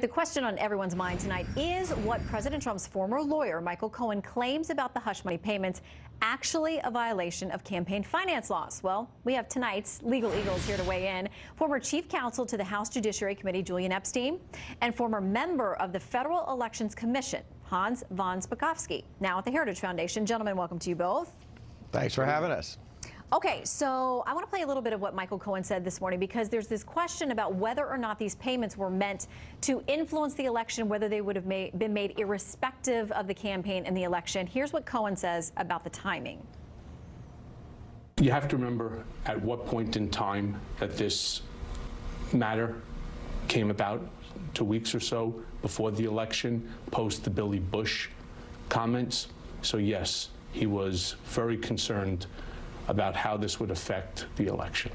The question on everyone's mind tonight is what President Trump's former lawyer, Michael Cohen, claims about the hush money payments actually a violation of campaign finance laws? Well, we have tonight's legal eagles here to weigh in. Former chief counsel to the House Judiciary Committee, Julian Epstein, and former member of the Federal Elections Commission, Hans von Spakovsky, now at the Heritage Foundation. Gentlemen, welcome to you both. Thanks for having us. Okay, so I want to play a little bit of what Michael Cohen said this morning because there's this question about whether or not these payments were meant to influence the election, whether they would have made, been made irrespective of the campaign and the election. Here's what Cohen says about the timing. You have to remember at what point in time that this matter came about, two weeks or so before the election, post the Billy Bush comments. So, yes, he was very concerned about how this would affect the election.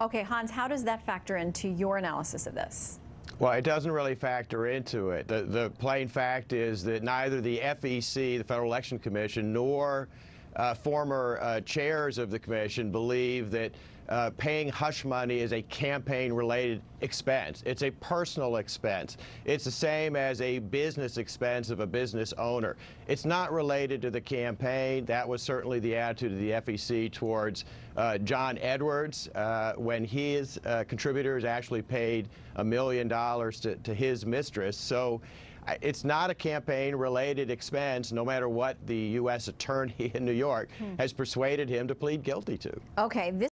Okay, Hans, how does that factor into your analysis of this? Well, it doesn't really factor into it. The, the plain fact is that neither the FEC, the Federal Election Commission, nor uh, former uh, chairs of the commission believe that uh, paying hush money is a campaign related expense. It's a personal expense. It's the same as a business expense of a business owner. It's not related to the campaign. That was certainly the attitude of the FEC towards uh, John Edwards uh, when his uh, contributors actually paid a million dollars to, to his mistress. So it's not a campaign related expense, no matter what the U.S. attorney in New York hmm. has persuaded him to plead guilty to. Okay. This